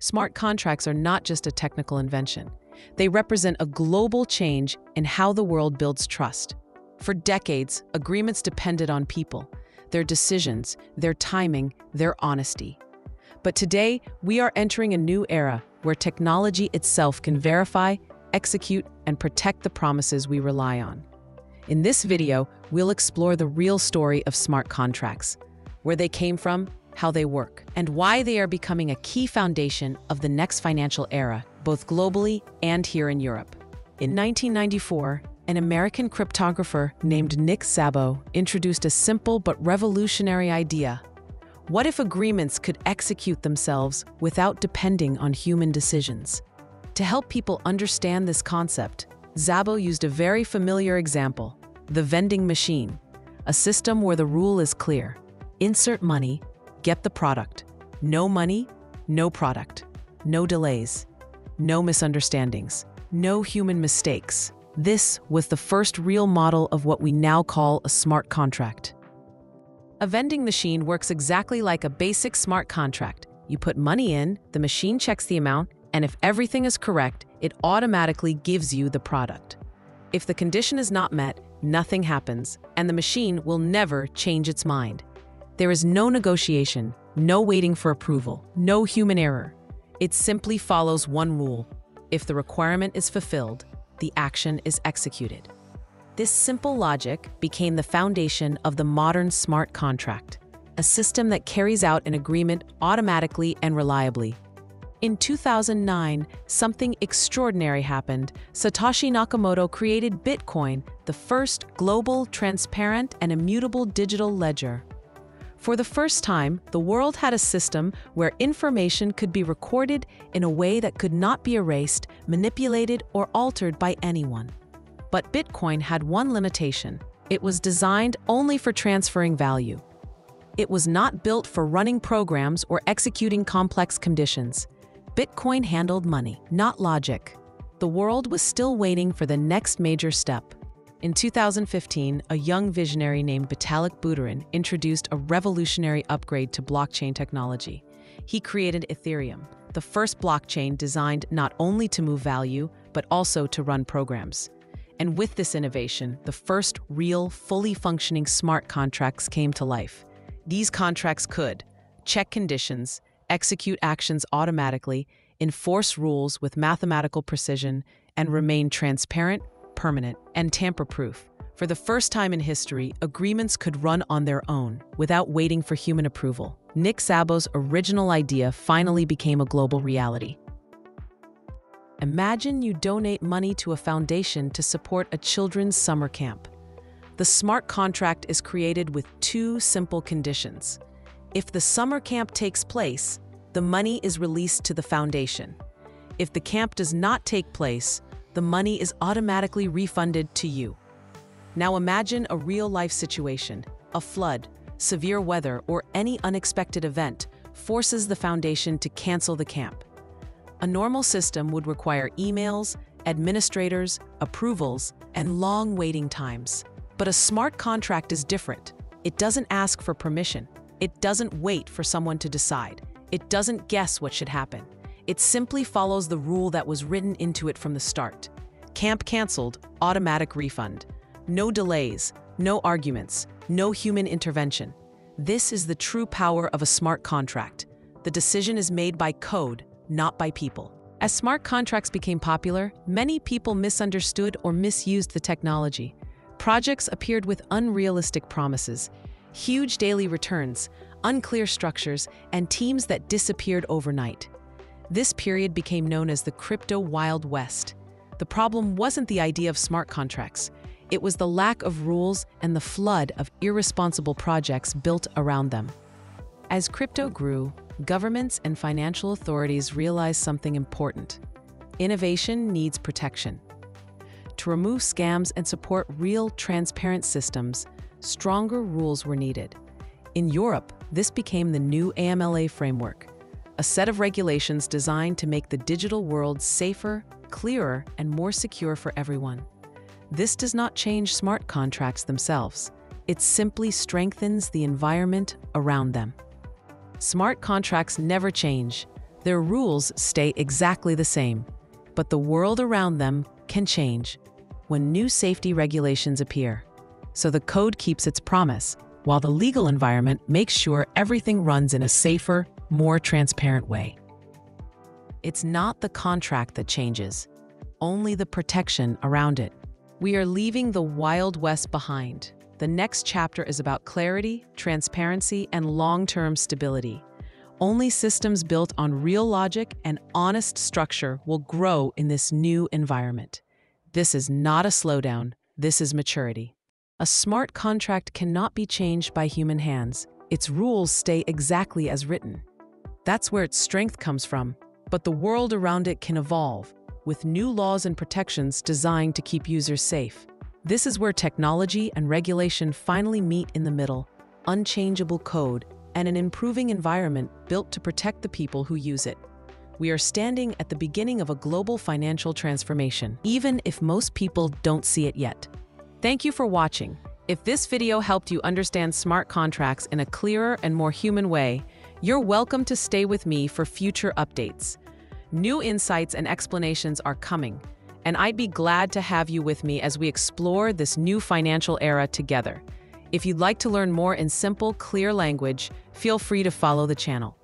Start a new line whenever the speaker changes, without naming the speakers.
Smart contracts are not just a technical invention. They represent a global change in how the world builds trust. For decades, agreements depended on people, their decisions, their timing, their honesty. But today, we are entering a new era where technology itself can verify, execute, and protect the promises we rely on. In this video, we'll explore the real story of smart contracts, where they came from, how they work, and why they are becoming a key foundation of the next financial era, both globally and here in Europe. In 1994, an American cryptographer named Nick Szabo introduced a simple but revolutionary idea. What if agreements could execute themselves without depending on human decisions? To help people understand this concept, Szabo used a very familiar example the vending machine, a system where the rule is clear insert money, get the product. No money, no product. No delays. No misunderstandings. No human mistakes. This was the first real model of what we now call a smart contract. A vending machine works exactly like a basic smart contract. You put money in, the machine checks the amount, and if everything is correct, it automatically gives you the product. If the condition is not met, nothing happens, and the machine will never change its mind. There is no negotiation, no waiting for approval, no human error. It simply follows one rule. If the requirement is fulfilled, the action is executed. This simple logic became the foundation of the modern smart contract, a system that carries out an agreement automatically and reliably, in 2009, something extraordinary happened. Satoshi Nakamoto created Bitcoin, the first global, transparent, and immutable digital ledger. For the first time, the world had a system where information could be recorded in a way that could not be erased, manipulated, or altered by anyone. But Bitcoin had one limitation. It was designed only for transferring value. It was not built for running programs or executing complex conditions. Bitcoin handled money, not logic. The world was still waiting for the next major step. In 2015, a young visionary named Vitalik Buterin introduced a revolutionary upgrade to blockchain technology. He created Ethereum, the first blockchain designed not only to move value, but also to run programs. And with this innovation, the first real, fully functioning smart contracts came to life. These contracts could check conditions, execute actions automatically, enforce rules with mathematical precision, and remain transparent, permanent, and tamper proof. For the first time in history, agreements could run on their own without waiting for human approval. Nick Szabo's original idea finally became a global reality. Imagine you donate money to a foundation to support a children's summer camp. The smart contract is created with two simple conditions. If the summer camp takes place, the money is released to the foundation. If the camp does not take place, the money is automatically refunded to you. Now imagine a real-life situation, a flood, severe weather, or any unexpected event forces the foundation to cancel the camp. A normal system would require emails, administrators, approvals, and long waiting times. But a smart contract is different. It doesn't ask for permission. It doesn't wait for someone to decide. It doesn't guess what should happen. It simply follows the rule that was written into it from the start. Camp canceled, automatic refund. No delays, no arguments, no human intervention. This is the true power of a smart contract. The decision is made by code, not by people. As smart contracts became popular, many people misunderstood or misused the technology. Projects appeared with unrealistic promises, huge daily returns, unclear structures, and teams that disappeared overnight. This period became known as the Crypto Wild West. The problem wasn't the idea of smart contracts. It was the lack of rules and the flood of irresponsible projects built around them. As crypto grew, governments and financial authorities realized something important. Innovation needs protection. To remove scams and support real, transparent systems, stronger rules were needed. In Europe, this became the new AMLA framework, a set of regulations designed to make the digital world safer, clearer, and more secure for everyone. This does not change smart contracts themselves. It simply strengthens the environment around them. Smart contracts never change. Their rules stay exactly the same, but the world around them can change when new safety regulations appear. So the code keeps its promise, while the legal environment makes sure everything runs in a safer, more transparent way. It's not the contract that changes, only the protection around it. We are leaving the Wild West behind. The next chapter is about clarity, transparency, and long-term stability. Only systems built on real logic and honest structure will grow in this new environment. This is not a slowdown, this is maturity. A smart contract cannot be changed by human hands. Its rules stay exactly as written. That's where its strength comes from, but the world around it can evolve, with new laws and protections designed to keep users safe. This is where technology and regulation finally meet in the middle, unchangeable code and an improving environment built to protect the people who use it. We are standing at the beginning of a global financial transformation, even if most people don't see it yet. Thank you for watching. If this video helped you understand smart contracts in a clearer and more human way, you're welcome to stay with me for future updates. New insights and explanations are coming, and I'd be glad to have you with me as we explore this new financial era together. If you'd like to learn more in simple, clear language, feel free to follow the channel.